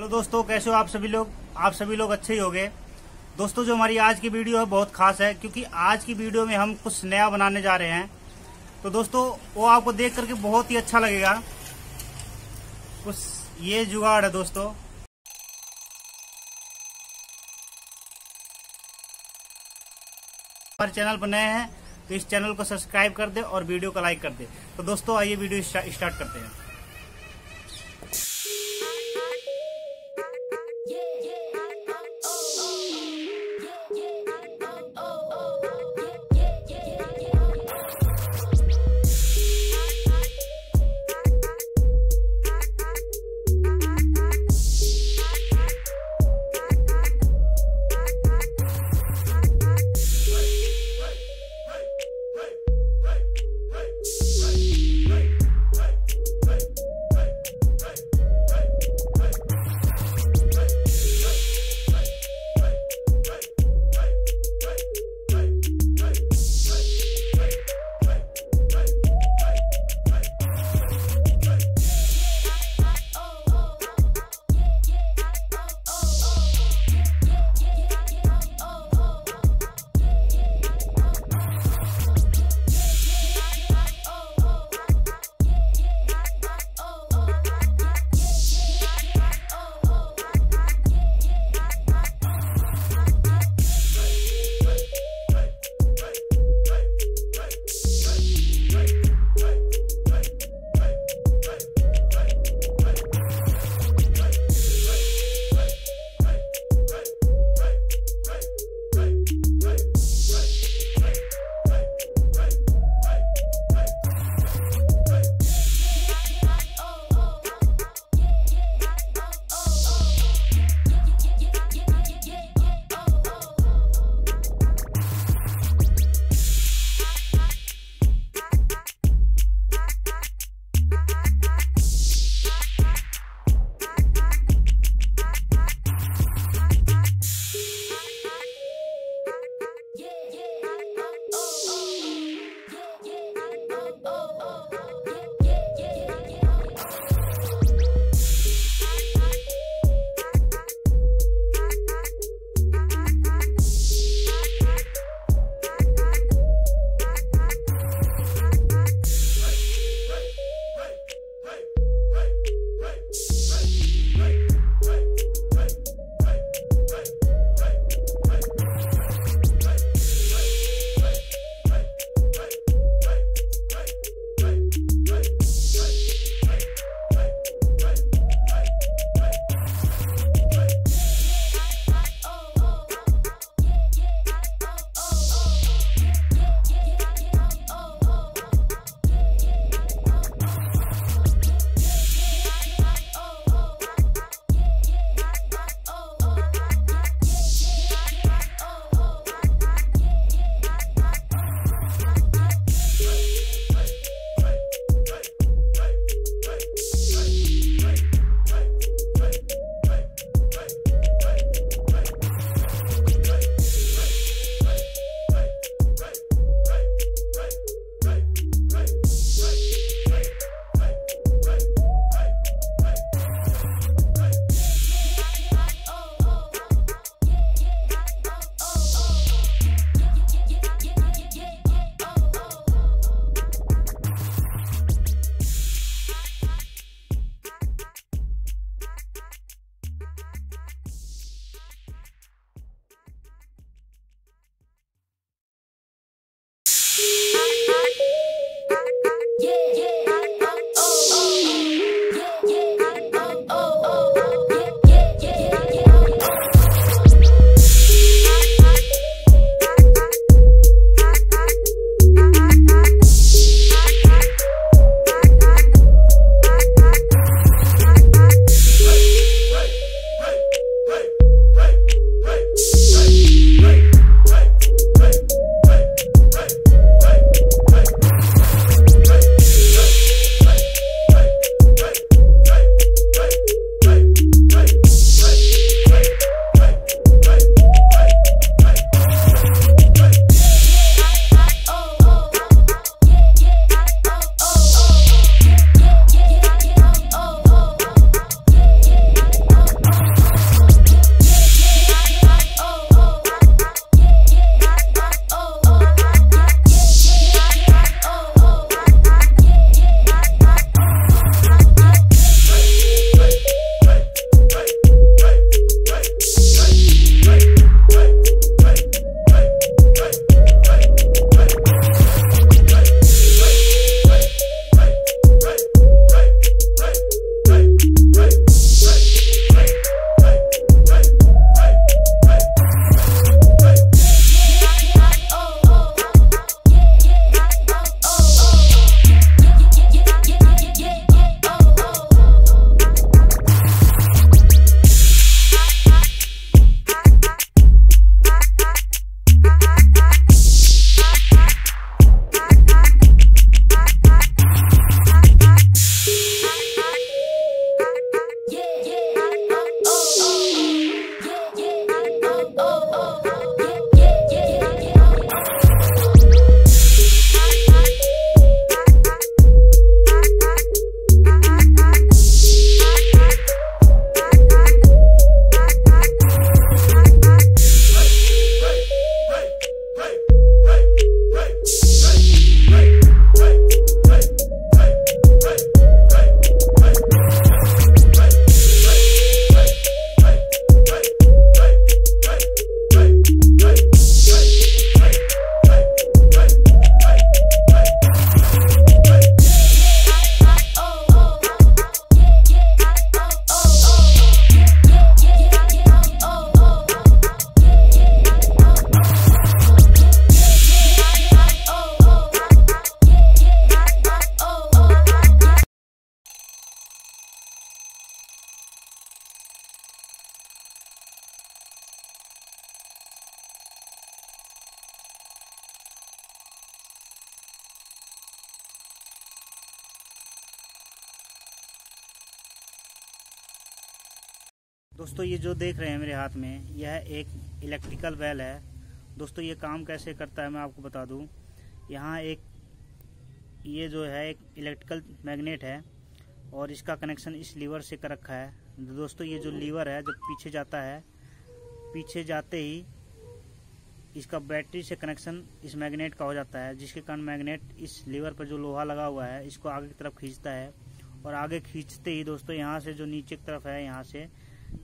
Hello दोस्तों, कैसे हो आप सभी लोग? आप सभी लोग अच्छे ही होंगे। दोस्तों, जो हमारी आज की वीडियो है, बहुत खास है, क्योंकि आज की वीडियो में हम कुछ नया बनाने जा रहे हैं। तो दोस्तों, वो आपको देख करके बहुत ही अच्छा लगेगा। कुछ ये जुगाड़ है दोस्तों। हमारे चैनल पर नए हैं तो इस चैनल को सब्सक्राइब कर दे और वीडियो को लाइक कर दे। तो दोस्तों, आइए वीडियो स्टार्ट करते हैं। दोस्तों, ये जो देख रहे हैं मेरे हाथ में, यह एक इलेक्ट्रिकल वेल है। दोस्तों, ये काम कैसे करता है मैं आपको बता दूँ। यहाँ एक, ये जो है, एक इलेक्ट्रिकल मैग्नेट है और इसका कनेक्शन इस लीवर से कर रखा है। दोस्तों, ये जो लीवर है जब पीछे जाता है, पीछे जाते ही इसका बैटरी से कनेक्शन इस मैग्नेट का हो जाता है, जिसके कारण मैग्नेट इस लीवर पर जो लोहा लगा हुआ है, इसको आगे की तरफ़ खींचता है। और आगे खींचते ही दोस्तों, यहाँ से जो नीचे की तरफ़ है, यहाँ से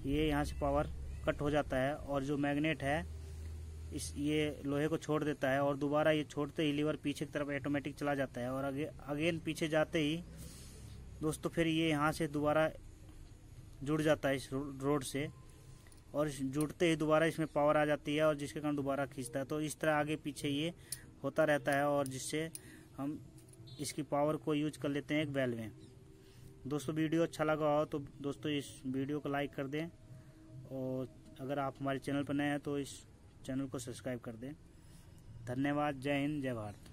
ये यहाँ से पावर कट हो जाता है और जो मैग्नेट है, इस, ये लोहे को छोड़ देता है और दोबारा ये छोड़ते ही लीवर पीछे की तरफ़ ऑटोमेटिक चला जाता है और अगे अगेन पीछे जाते ही दोस्तों फिर ये यहाँ से दोबारा जुड़ जाता है इस रोड से और जुड़ते ही दोबारा इसमें पावर आ जाती है और जिसके कारण दोबारा खींचता है। तो इस तरह आगे पीछे ये होता रहता है और जिससे हम इसकी पावर को यूज़ कर लेते हैं एक बैल में। दोस्तों, वीडियो अच्छा लगा हो तो दोस्तों, इस वीडियो को लाइक कर दें और अगर आप हमारे चैनल पर नए हैं तो इस चैनल को सब्सक्राइब कर दें। धन्यवाद। जय हिंद, जय भारत।